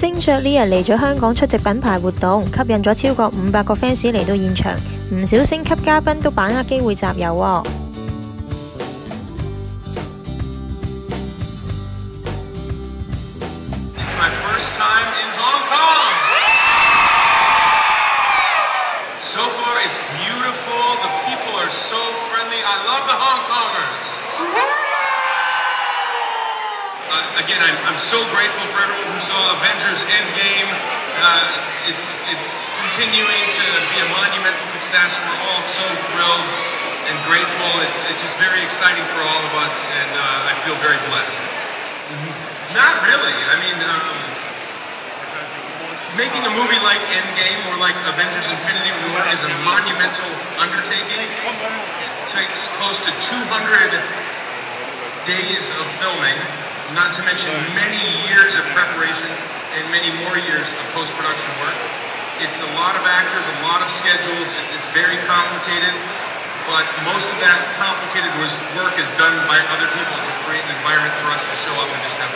星爵呢日嚟咗香港出席品牌活动，吸引咗超过五百个 fans 嚟到现场，唔少星级嘉宾都把握机会集邮。Uh, again, I'm, I'm so grateful for everyone who saw Avengers Endgame. Uh, it's, it's continuing to be a monumental success. We're all so thrilled and grateful. It's, it's just very exciting for all of us, and uh, I feel very blessed. Not really. I mean, um, making a movie like Endgame or like Avengers Infinity War is a monumental undertaking. It takes close to 200 days of filming, not to mention many years of preparation and many more years of post-production work. It's a lot of actors, a lot of schedules. It's, it's very complicated, but most of that complicated was, work is done by other people to create an environment for us to show up and just have